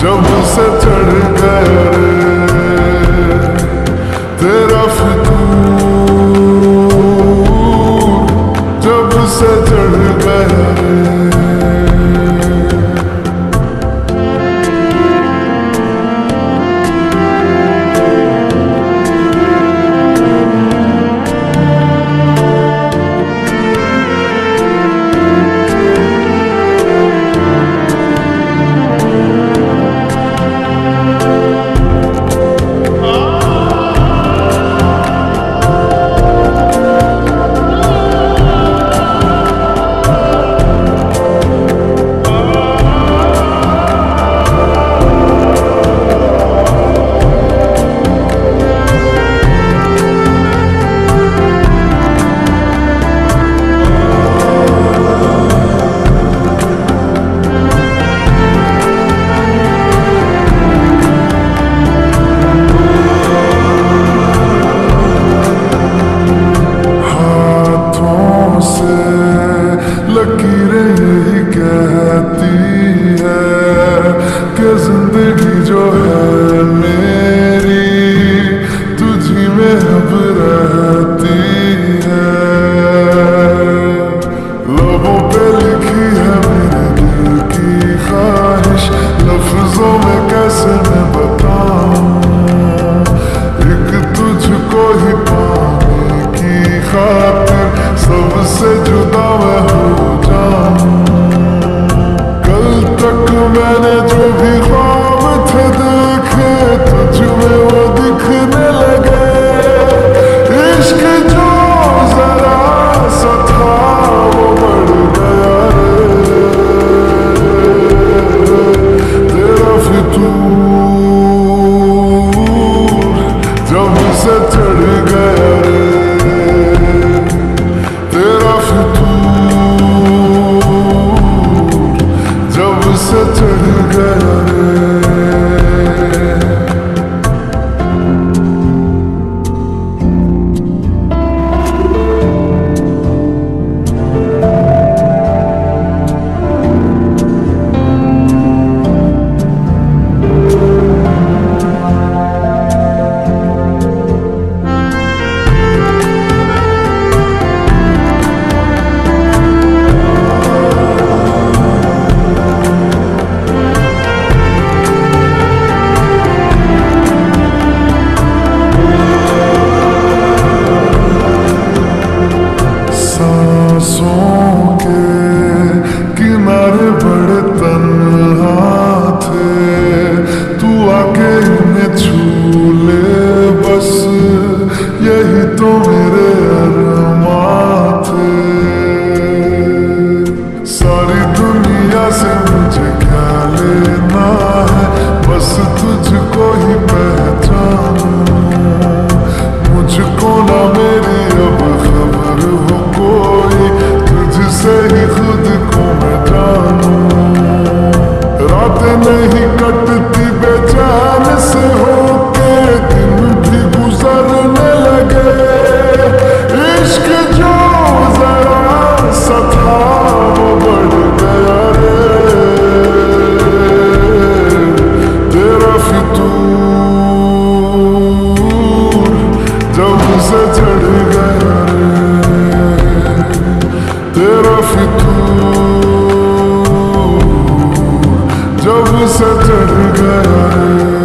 जब से चढ़ गया रे तेरा फिर से चढ़ गया है